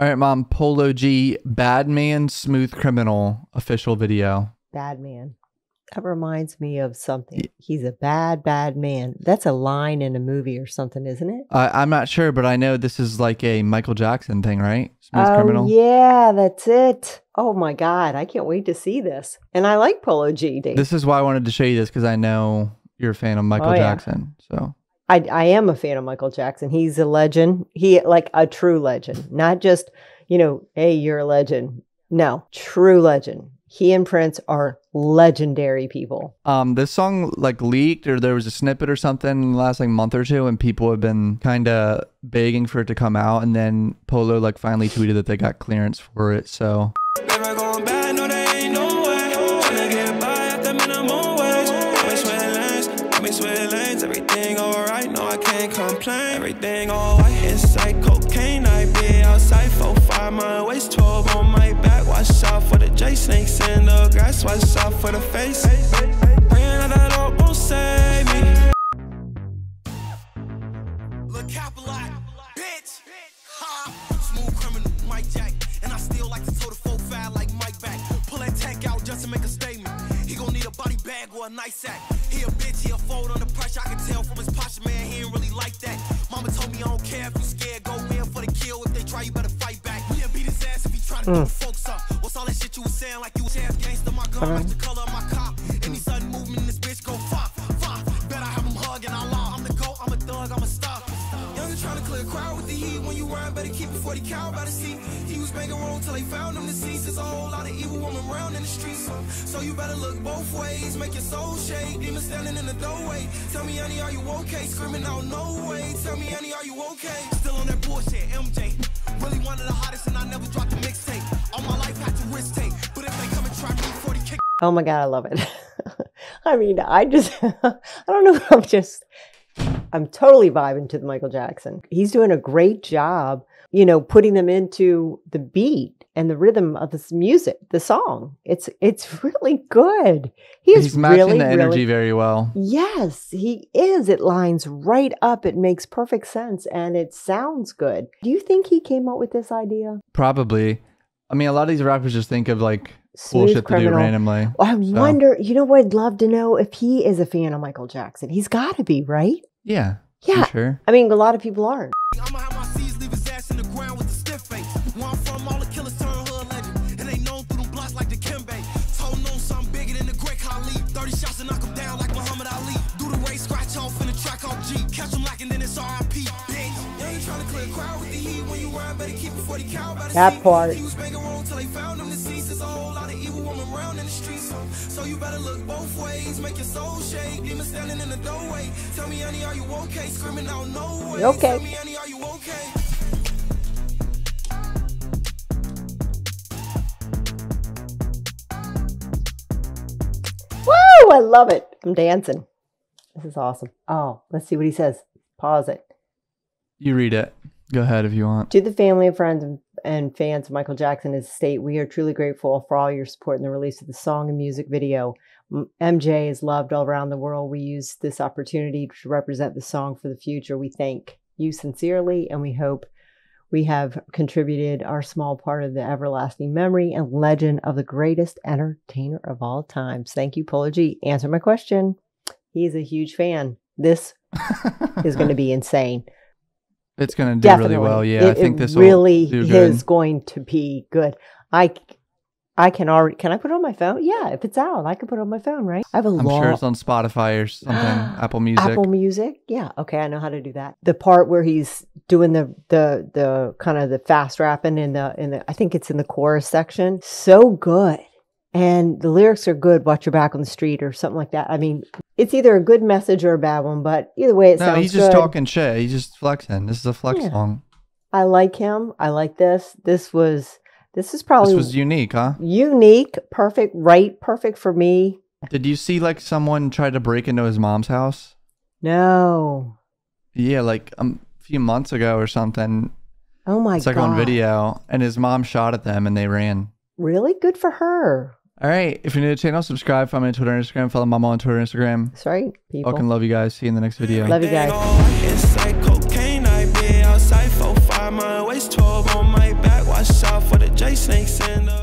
All right, mom. Polo G, Bad Man, Smooth Criminal official video. Bad man. That reminds me of something. He's a bad, bad man. That's a line in a movie or something, isn't it? Uh, I'm not sure, but I know this is like a Michael Jackson thing, right? Smooth oh, Criminal. yeah, that's it. Oh my God. I can't wait to see this. And I like Polo G, Dave. This is why I wanted to show you this because I know you're a fan of Michael Oh, yeah. Jackson. So I, I am a fan of Michael Jackson. He's a legend. He like a true legend, not just, you know, hey, you're a legend. No, true legend. He and Prince are legendary people. Um, this song like leaked, or there was a snippet or something in the last like month or two, and people have been kind of begging for it to come out, and then Polo like finally tweeted that they got clearance for it. So lanes, got lanes. Everything alright, no, I can't complain. Everything alright, it's like cocaine. I be outside for five, my waist 12 on my back. Watch out for the J snakes in the grass. Watch out for the face. Praying that Lord won't save me. Look Capilat, bitch. Ha. Smooth criminal, Mike Jack. And I still like to toe the full file like Mike back. Pull that tank out just to make a statement. Bag or a nice sack. He a bitch, he a fold under pressure. I can tell from his posture, man, he ain't really like that. Mama told me I don't care if you scared. Go in for the kill. If they try, you better fight back. We'll beat his ass if he try to the hmm. folks up. What's all that shit you was saying? Like you was half gangster, my gun, uh-huh. like the color of my cop. 40 cal by the. He was wrong till they found him deceased. There's a whole lot of evil in the streets. So you better look both ways. Make your soul shake. Demon standing in the doorway. Tell me, honey, are you okay? Screaming out, no way. Tell me, honey, are you okay? Still on that bullshit, MJ. Really one of the hottest, and I never dropped a mixtape. All my life to risk tape. But if they come and try me, 40 kick. Oh my God, I love it. I mean, I just, I don't know. I'm just, I'm totally vibing to the Michael Jackson. He's doing a great job, you know, putting them into the beat and the rhythm of this music, the song. It's, it's really good. He is he's matching really, the energy really, very well. Yes, he is. It lines right up. It makes perfect sense and it sounds good. Do you think he came up with this idea? Probably. I mean, a lot of these rappers just think of like Smooth bullshit to do randomly. I So- wonder, you know what? I'd love to know if he is a fan of Michael Jackson. He's got to be, right? Yeah. Yeah. For sure. I mean, a lot of people aren't. The streets. So you better look both ways. Make your soul shake. Demon standing in the doorway. Tell me, honey, are you okay? Screaming out, no way. Okay? Tell me, honey, are you okay? Woo! I love it. I'm dancing. This is awesome. Oh, let's see what he says. Pause it. You read it. Go ahead if you want. To the family and friends and- fans of Michael Jackson and his estate, we are truly grateful for all your support in the release of the song and music video. MJ is loved all around the world. We use this opportunity to represent the song for the future. We thank you sincerely and we hope we have contributed our small part of the everlasting memory and legend of the greatest entertainer of all times. Thank you, Polo G. Answer my question. He's a huge fan. This is going to be insane. It's gonna do Definitely. really well. Yeah, I think this will really is going to be good. I I can already can I put it on my phone? Yeah, if it's out, I can put it on my phone, right? I have a I'm long sure it's on Spotify or something. Apple Music. Apple Music. Yeah, okay, I know how to do that. The part where he's doing the the the kind of the fast rapping in the in the I think it's in the chorus section. So good. And the lyrics are good, watch your back on the street or something like that. I mean, it's either a good message or a bad one, but either way it no, sounds he's just good. talking shit. He's just flexing. This is a flex Yeah. song. I like him. I like this. This was this is probably This was unique, huh? unique, perfect, right, perfect for me. Did you see like someone try to break into his mom's house? No. Yeah, like um, a few months ago or something. Oh my it's like god. on video, and his mom shot at them, and they ran. Really good for her. All right. If you're new to the channel, subscribe. Follow me on Twitter and Instagram. Follow Mama on Twitter and Instagram. Sorry, people. Fucking love you guys. See you in the next video. Love you guys. Watch out for the J snakes and the